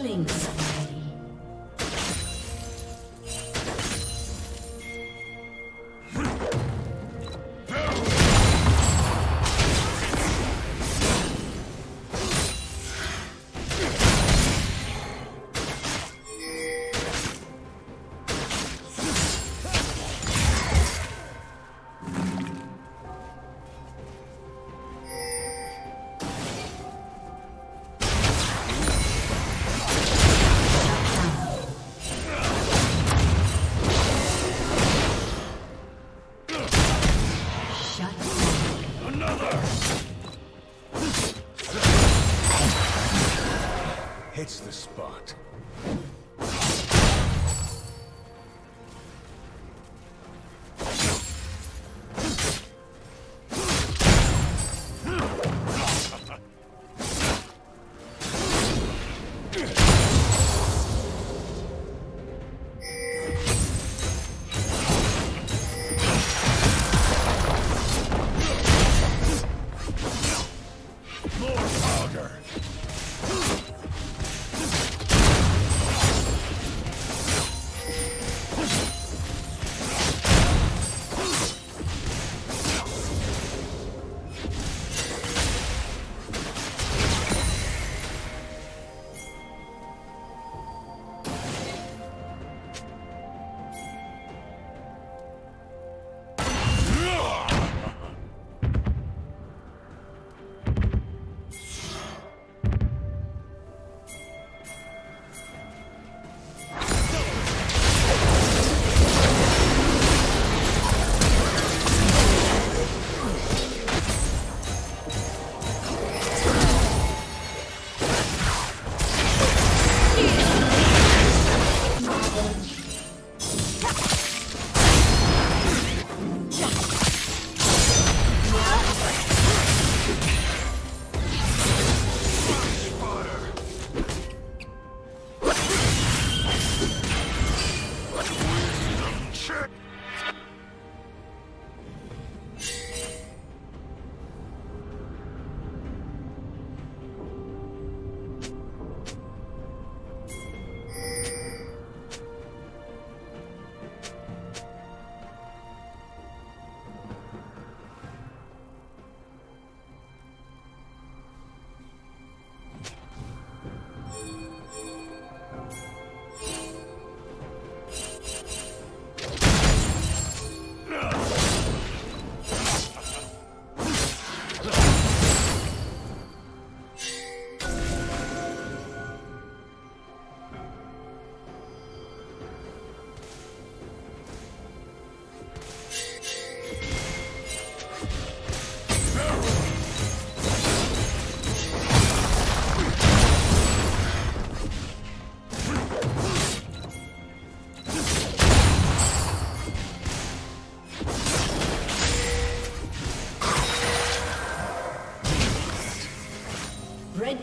Killing. hits the spot.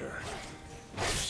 matter.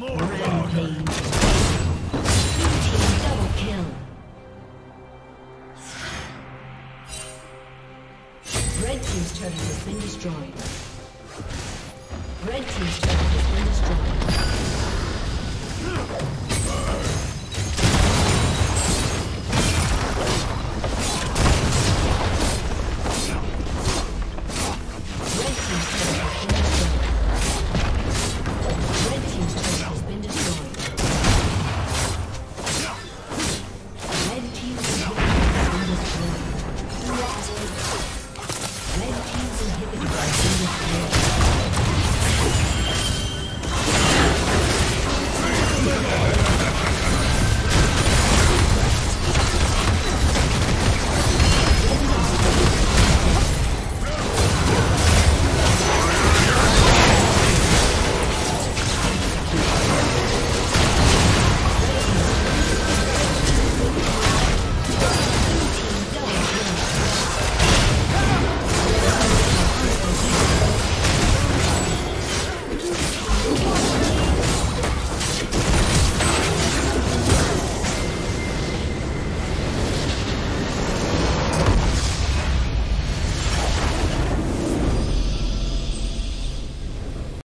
Been destroyed. Red team's turret has been destroyed.